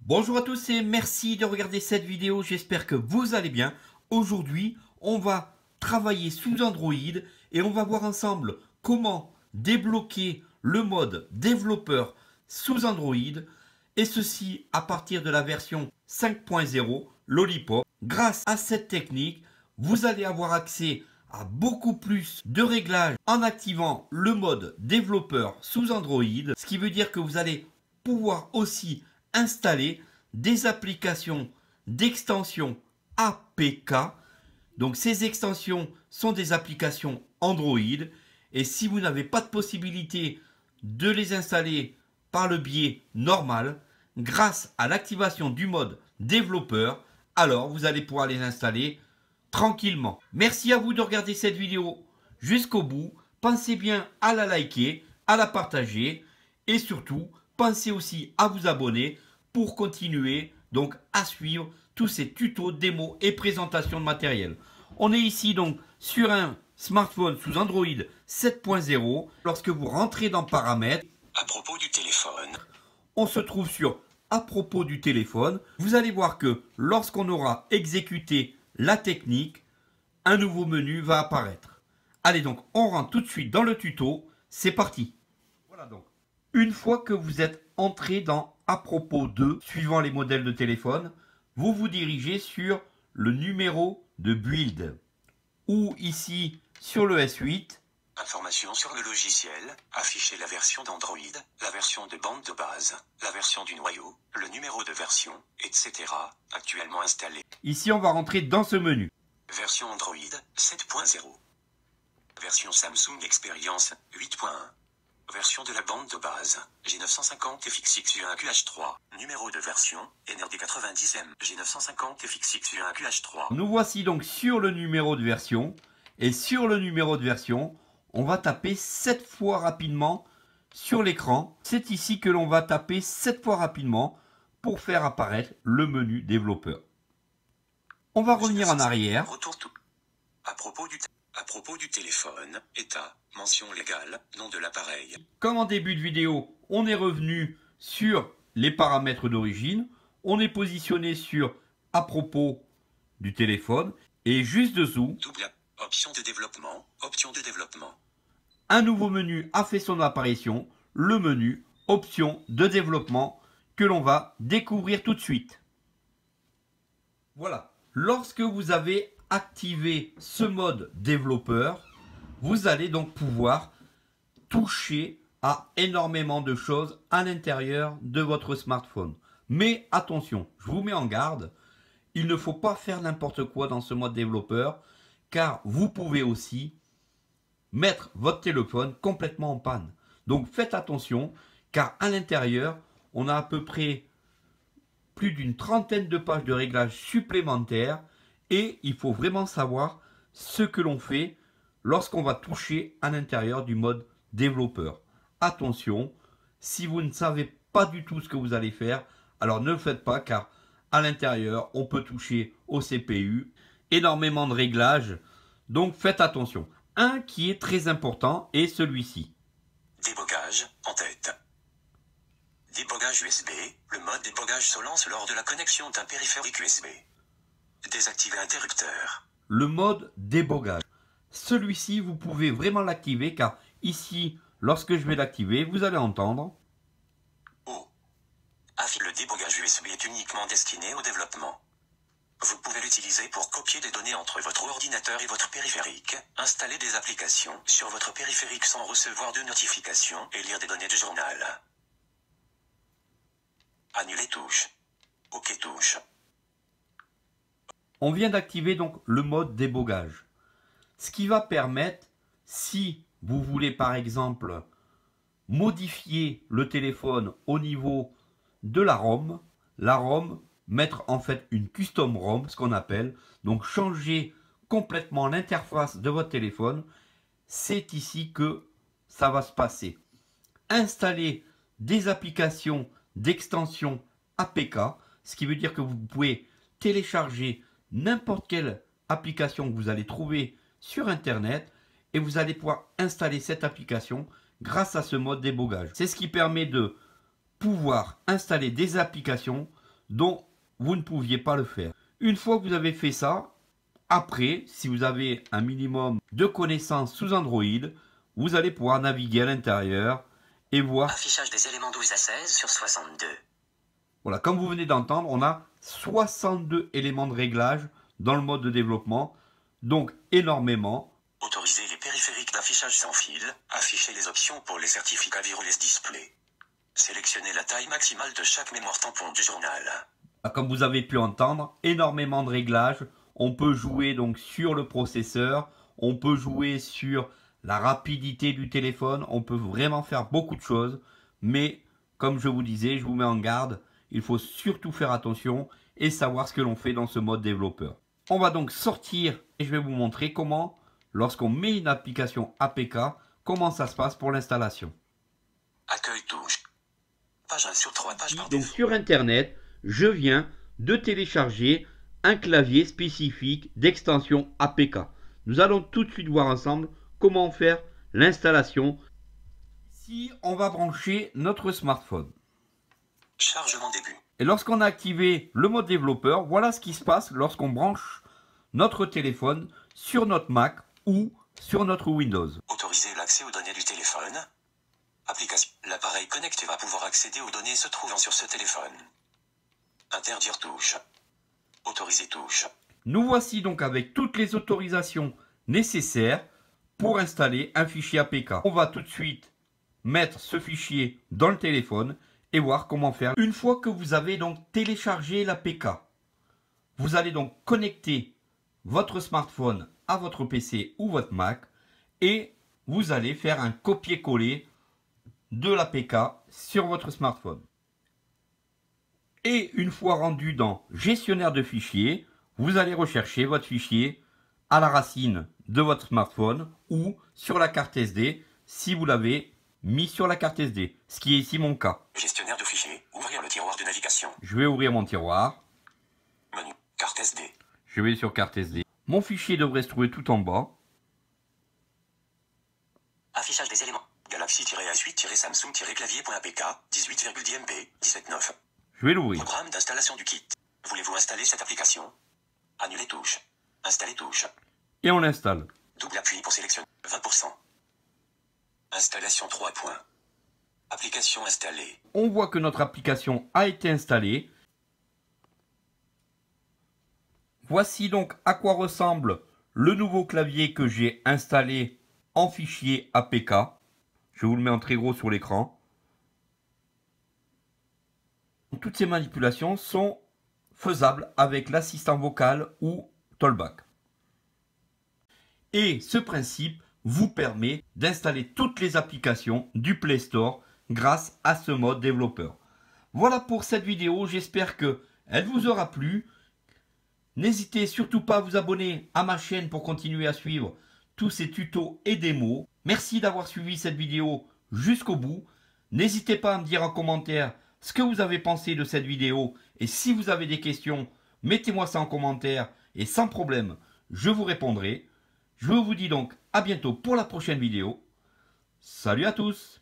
Bonjour à tous et merci de regarder cette vidéo, j'espère que vous allez bien. Aujourd'hui, on va travailler sous Android et on va voir ensemble comment débloquer le mode développeur sous Android et ceci à partir de la version 5.0 Lollipop. Grâce à cette technique, vous allez avoir accès à beaucoup plus de réglages en activant le mode développeur sous Android, ce qui veut dire que vous allez pouvoir aussi installer des applications d'extension APK. Donc ces extensions sont des applications Android et si vous n'avez pas de possibilité de les installer par le biais normal, grâce à l'activation du mode développeur, alors vous allez pouvoir les installer tranquillement. Merci à vous de regarder cette vidéo jusqu'au bout. Pensez bien à la liker, à la partager et surtout pensez aussi à vous abonner pour continuer donc à suivre tous ces tutos, démos et présentations de matériel. On est ici donc sur un smartphone sous Android 7.0. Lorsque vous rentrez dans paramètres, à propos du téléphone, on se trouve sur à propos du téléphone. Vous allez voir que lorsqu'on aura exécuté la technique, un nouveau menu va apparaître. Allez donc, on rentre tout de suite dans le tuto. C'est parti. Voilà donc. Une fois que vous êtes entré dans à propos de, suivant les modèles de téléphone, vous vous dirigez sur le numéro de build. Ou ici sur le S8, information sur le logiciel, afficher la version d'Android, la version de bande de base, la version du noyau, le numéro de version, etc. actuellement installé. Ici, on va rentrer dans ce menu. Version Android 7.0. Version Samsung Experience 8.1. Version de la bande de base, G950 FXX1 QH3. Numéro de version, NRD90M, G950 FXX1 QH3. Nous voici donc sur le numéro de version. Et sur le numéro de version, on va taper 7 fois rapidement sur l'écran. C'est ici que l'on va taper 7 fois rapidement pour faire apparaître le menu développeur. On va revenir en arrière. Retour tout. À propos du, à propos du téléphone, état, mention légale, nom de l'appareil. Comme en début de vidéo, on est revenu sur les paramètres d'origine. On est positionné sur à propos du téléphone. Et juste dessous, Double app- option de développement, option de développement. un nouveau menu a fait son apparition, le menu option de développement que l'on va découvrir tout de suite. Voilà, lorsque vous avez activé ce mode développeur, vous allez donc pouvoir toucher à énormément de choses à l'intérieur de votre smartphone. Mais attention, je vous mets en garde, il ne faut pas faire n'importe quoi dans ce mode développeur, car vous pouvez aussi mettre votre téléphone complètement en panne. Donc faites attention, car à l'intérieur, on a à peu près plus d'une trentaine de pages de réglages supplémentaires et il faut vraiment savoir ce que l'on fait lorsqu'on va toucher à l'intérieur du mode développeur. Attention, si vous ne savez pas du tout ce que vous allez faire, alors ne le faites pas car à l'intérieur, on peut toucher au CPU, énormément de réglages, donc faites attention. Un qui est très important est celui-ci. Débogage, en tête. Débogage USB, le mode débogage se lance lors de la connexion d'un périphérique USB. Désactiver interrupteur. le mode débogage. Celui-ci, vous pouvez vraiment l'activer car ici, lorsque je vais l'activer, vous allez entendre. O. Affi- Le débogage USB est uniquement destiné au développement. Vous pouvez l'utiliser pour copier des données entre votre ordinateur et votre périphérique, installer des applications sur votre périphérique sans recevoir de notifications et lire des données du journal. Annuler touche. OK touche. On vient d'activer donc le mode débogage. Ce qui va permettre, si vous voulez par exemple modifier le téléphone au niveau de la ROM, la ROM, mettre en fait une custom ROM, ce qu'on appelle, donc changer complètement l'interface de votre téléphone, c'est ici que ça va se passer. Installer des applications d'extension APK, ce qui veut dire que vous pouvez télécharger n'importe quelle application que vous allez trouver sur Internet et vous allez pouvoir installer cette application grâce à ce mode débogage. C'est ce qui permet de pouvoir installer des applications dont vous ne pouviez pas le faire. Une fois que vous avez fait ça, après, si vous avez un minimum de connaissances sous Android, vous allez pouvoir naviguer à l'intérieur et voir. Affichage des éléments 12 à 16 sur 62. Voilà, comme vous venez d'entendre, on a 62 éléments de réglage dans le mode de développement, donc énormément. Autoriser les périphériques d'affichage sans fil. Afficher les options pour les certificats Viruless Display. Sélectionnez la taille maximale de chaque mémoire tampon du journal. Ah, comme vous avez pu entendre, énormément de réglages. On peut jouer donc sur le processeur, on peut jouer sur la rapidité du téléphone, on peut vraiment faire beaucoup de choses. Mais comme je vous disais, je vous mets en garde, il faut surtout faire attention et savoir ce que l'on fait dans ce mode développeur. On va donc sortir et je vais vous montrer comment, lorsqu'on met une application APK, comment ça se passe pour l'installation. Accueil touche. Page 1 sur 3 pages par Donc sur internet, je viens de télécharger un clavier spécifique d'extension APK. Nous allons tout de suite voir ensemble comment faire l'installation. Si on va brancher notre smartphone. Chargement début. Et lorsqu'on a activé le mode développeur, voilà ce qui se passe lorsqu'on branche notre téléphone sur notre Mac ou sur notre Windows. Autoriser l'accès aux données du téléphone. Application. L'appareil connecté va pouvoir accéder aux données se trouvant sur ce téléphone. Interdire touche. Autoriser touche. Nous voici donc avec toutes les autorisations nécessaires pour installer un fichier APK. On va tout de suite mettre ce fichier dans le téléphone et voir comment faire. Une fois que vous avez donc téléchargé l'APK, vous allez donc connecter votre smartphone à votre PC ou votre Mac et vous allez faire un copier-coller de l'APK sur votre smartphone. Et une fois rendu dans gestionnaire de fichiers, vous allez rechercher votre fichier à la racine de votre smartphone ou sur la carte SD si vous l'avez mis sur la carte SD, ce qui est ici mon cas. Gestionnaire de fichiers. Ouvrir le tiroir de navigation. Je vais ouvrir mon tiroir, Menu. Carte SD. je vais sur carte SD. Mon fichier devrait se trouver tout en bas. Affichage des éléments. Galaxy-S8-Samsung-clavier.apk. 18,10 MB. 17,9. Je vais l'ouvrir. Programme d'installation du kit. Voulez-vous installer cette application? Annuler touche. Installer touche. Et on l'installe. Double appui pour sélectionner 20%. Installation 3 points. Application installée. On voit que notre application a été installée. Voici donc à quoi ressemble le nouveau clavier que j'ai installé en fichier APK. Je vous le mets en très gros sur l'écran. Toutes ces manipulations sont faisables avec l'assistant vocal ou Tollback. Et ce principe vous permet d'installer toutes les applications du Play Store grâce à ce mode développeur. Voilà pour cette vidéo, j'espère que elle vous aura plu. N'hésitez surtout pas à vous abonner à ma chaîne pour continuer à suivre tous ces tutos et démos. Merci d'avoir suivi cette vidéo jusqu'au bout. N'hésitez pas à me dire en commentaire ce que vous avez pensé de cette vidéo et si vous avez des questions, mettez-moi ça en commentaire et sans problème, je vous répondrai. Je vous dis donc à bientôt pour la prochaine vidéo. Salut à tous